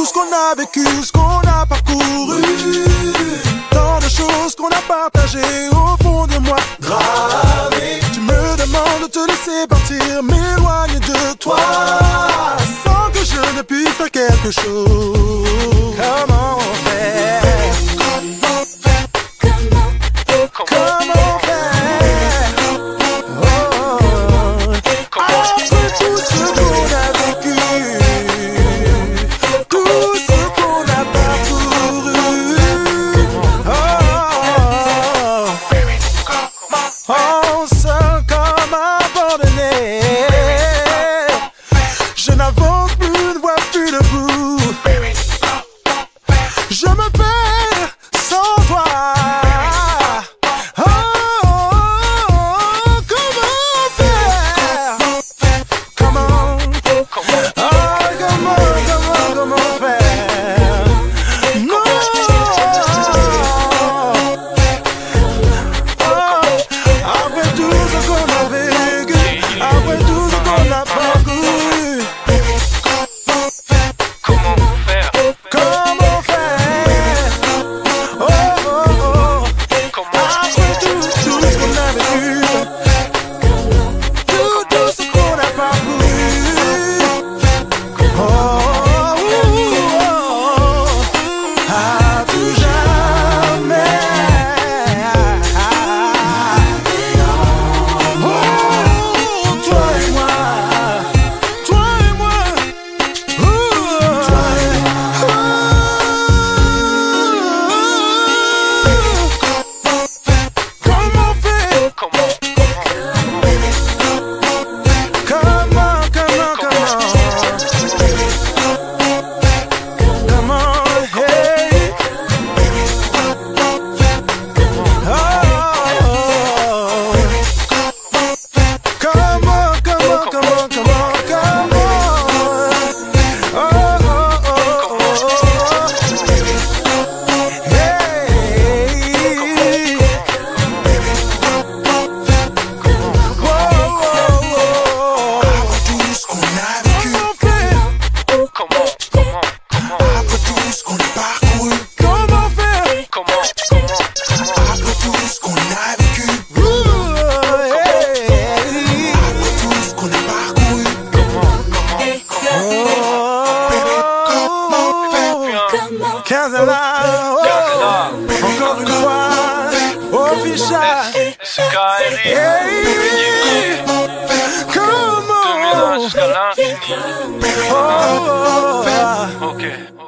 Tout ce qu'on a vécu, ce qu'on a parcouru. Tant de choses qu'on a partagées au fond de moi. Tu me demandes de te laisser partir, m'éloigner de toi. Sans que je ne puisse faire quelque chose. je n'avance plus, ne vois plus le bout. Je me perds. Regarde là, oh, encore une fois, eh oh Ficha. Hey, comment? Oh, oh, oh.